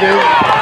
dude.